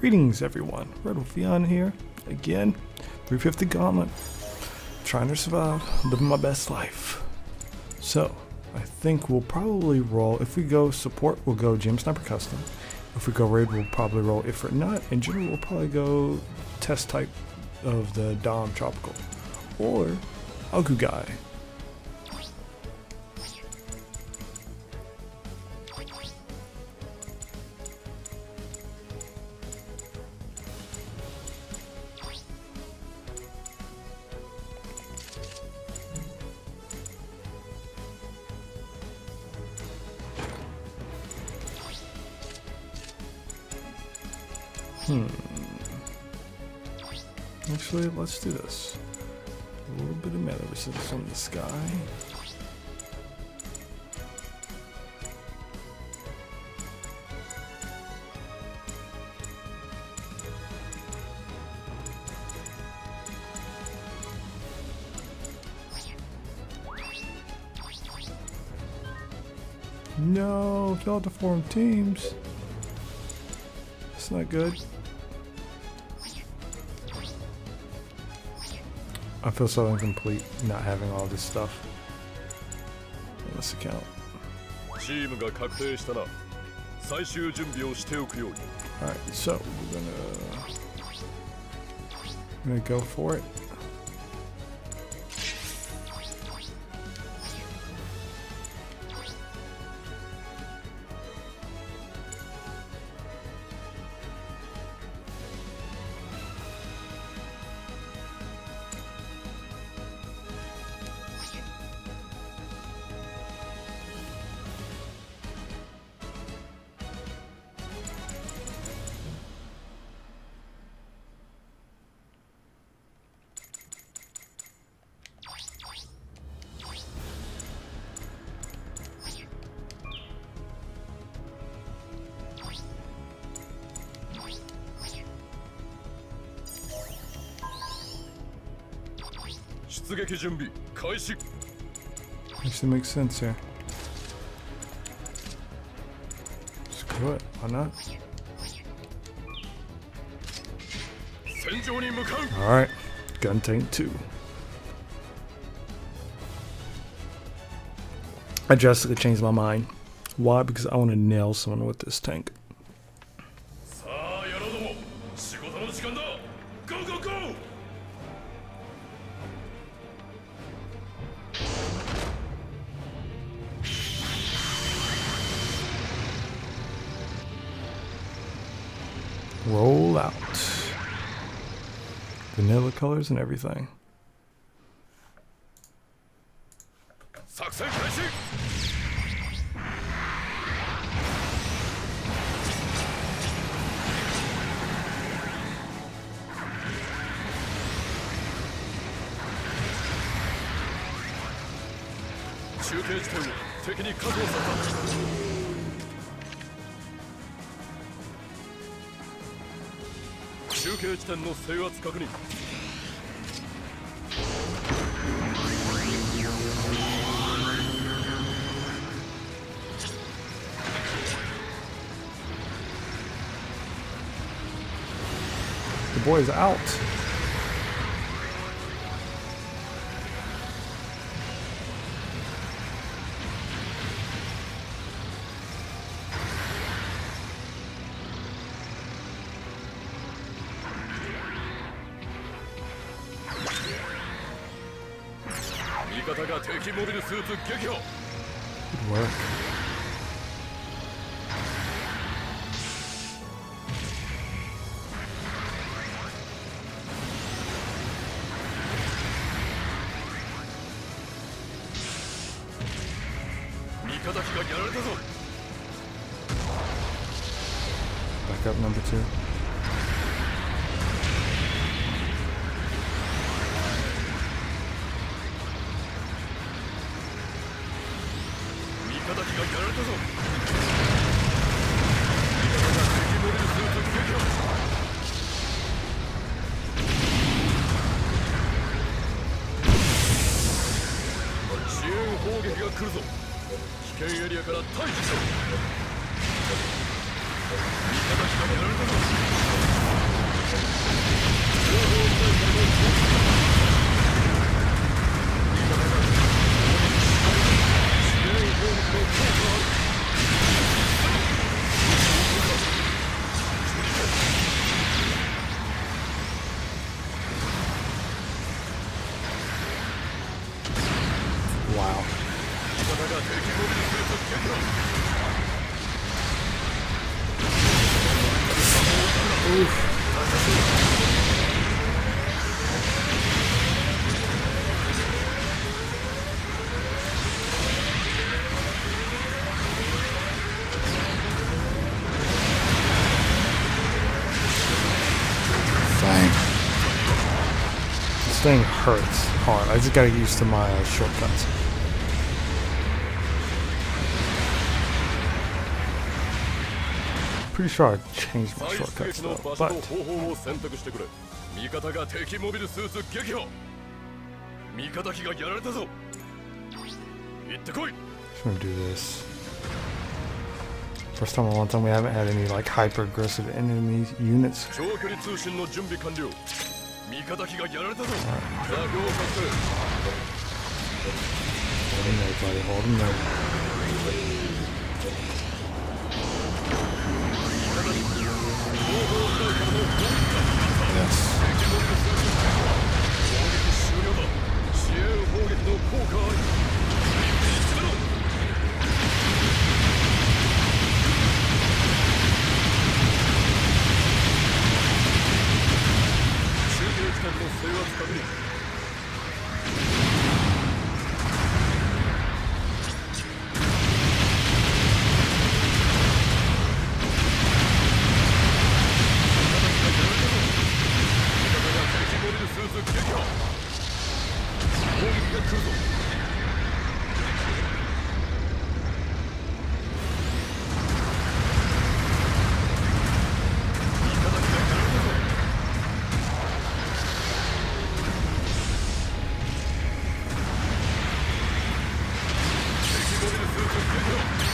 Greetings, everyone. RedWolfVion here again. 350 Gauntlet. Trying to survive, living my best life. So, I think we'll probably roll. If we go support, we'll go GM Sniper Custom. If we go raid, we'll probably roll. If not, in general, we'll probably go test type of the Dom Tropical. Or Acguy. Hmm. Actually, let's do this. A little bit of melee resistance on the sky. No, y'all to form teams. That's not good. I feel so incomplete not having all this stuff in this account. Alright, so we're gonna, we're gonna go for it. Actually makes sense here. Screw it, why not? Alright, Guntank 2. I drastically changed my mind. Why? Because I want to nail someone with this tank. Vanilla colors and everything. 作戦開始 中継地点を敵に確保された中継地点の制圧確認 The boy's out. Good work. Back up number two. 来るぞ。危険エリアから退避しろ。This thing hurts hard. I just gotta get used to my uh, shortcuts. pretty sure I changed my shortcuts though, but... gonna do this. First time in a long time we haven't had any like hyper aggressive enemy units. Yes. Let's go.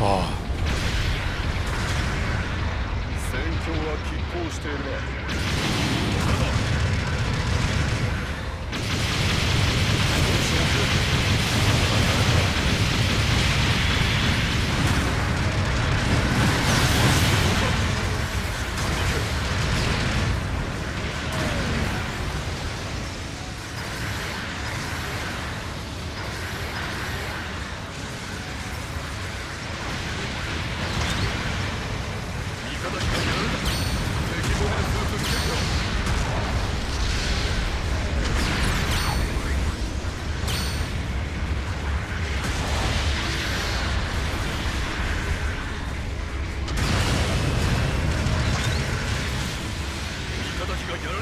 ああ。戦況は拮抗しているな。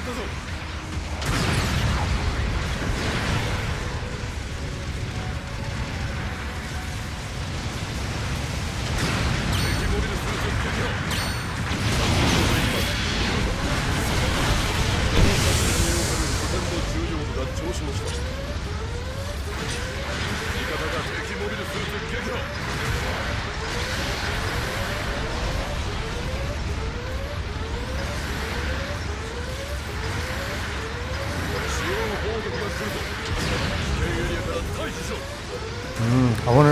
ったぞ。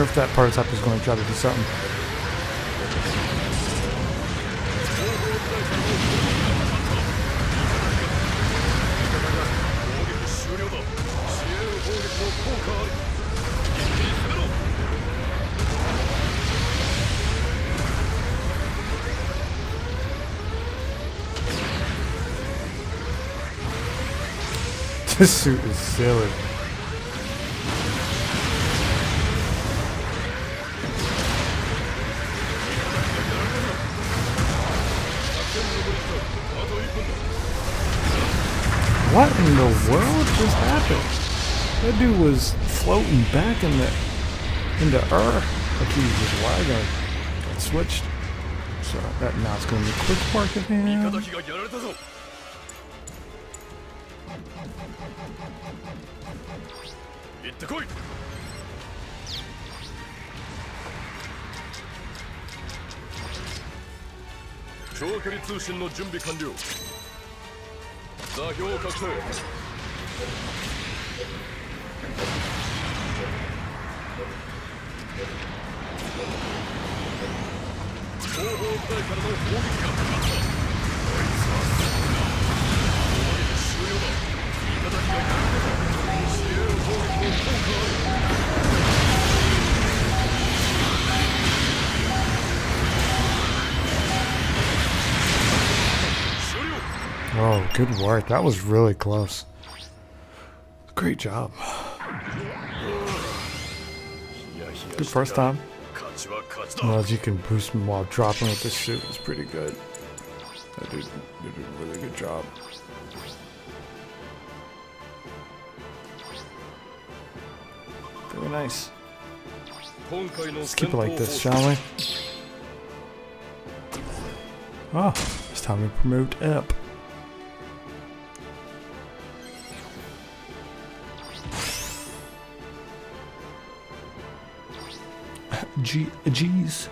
if that prototype is going to try to do something. this suit is silly. the world just happened? That dude was floating back in the into Earth like he was lagging. Got switched. So that now it's gonna be a quick mark of 味 him. 方機がやられたぞ行ってこい長距離通信の準備完了座標確定 Oh, good work. That was really close. Great job. Good first time. As you can boost him while dropping with the suit. is pretty good. That dude did a really good job. Very nice. Let's keep it like this, shall we? Ah, it's time to promote up. G G's.